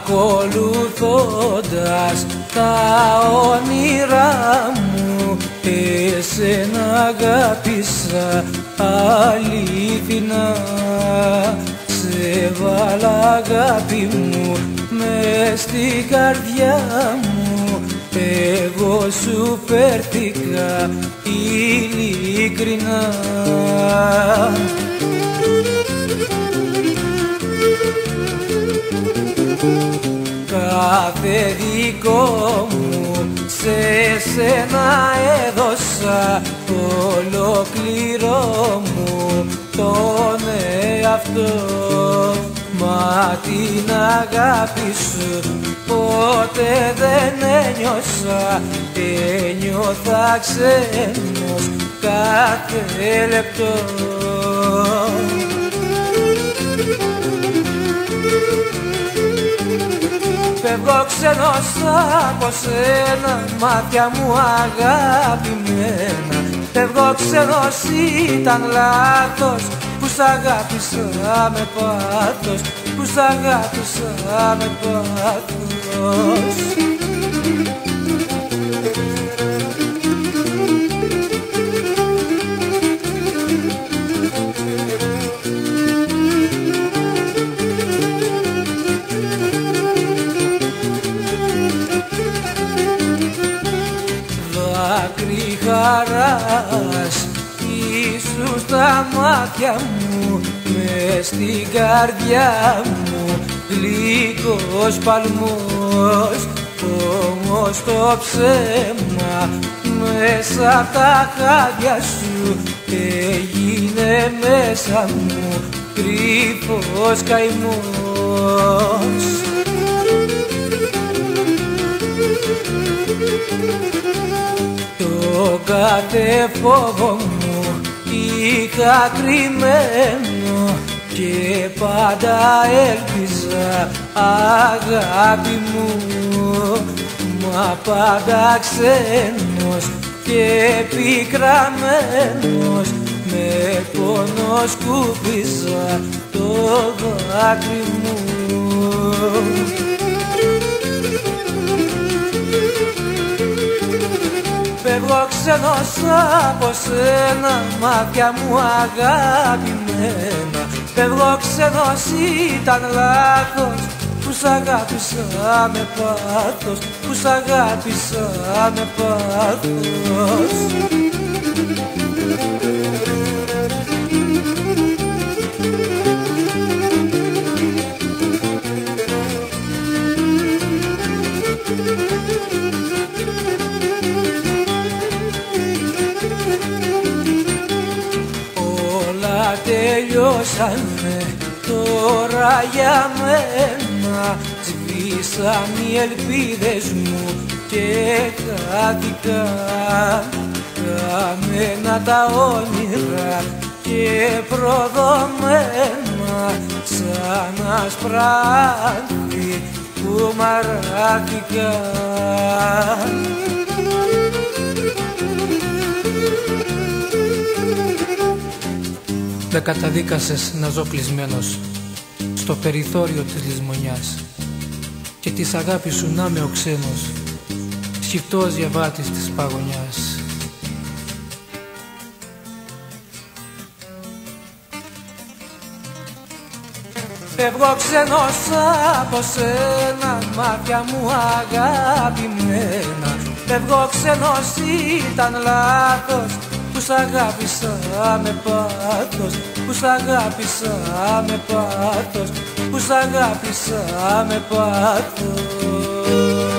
ακολουθώντας τα όνειρά μου εσένα αγάπησα αλήθινα. Σε βάλα αγάπη μου μες στην καρδιά μου εγώ σου φέρθηκα ειλικρινά Κάθε δικό μου σε σένα έδωσα ολόκληρό μου τον εαυτό. Μα την αγάπη σου ποτέ δεν ένιωσα Ένιωθα ξένος κάθε λεπτό Φεύγω ξένος από σένα, μάτια μου αγαπημένα. Φεύγω ξένος ήταν λάθος, που σ' αγάπησα με πάθος Που σ' αγάπησα με πάθος χαράς Ήσου στα μάτια μου μες στην καρδιά μου. Γλυκός παλμός όμως το ψέμα μέσα απ' τα χάδια σου έγινε μέσα μου κρυφός καημός Το κάθε φόβο μου είχα κρυμμένο και πάντα έλπιζα αγάπη μου. Μα πάντα ξένος και πικραμένος με πόνο σκούπιζα το δάκρυ μου Φεύγω ξένος από σένα, μάτια μου αγαπημένα. Φεύγω ξένος ήταν λάθος, που σ' αγάπησα με πάθος Που σ' αγάπησα με πάθος τελειώσανε τώρα για μένα Σβήσαν οι ελπίδες μου και χάθηκαν Καμένα τα όνειρα και προδομένα Σαν ασπράνθη που μαράθηκαν Με καταδίκασες να ζω κλεισμένος στο περιθώριο της λησμονιάς και της αγάπης σου να είμαι ο ξένος, σκυφτός διαβάτης της παγωνιάς. Φεύγω ξένος από σένα, μάτια μου αγαπημένα Φεύγω ξένος ήταν λάθος, που σ' αγάπησα με πάθος Που σ' αγάπησα με πάθος, που σ' αγάπησα με πάθος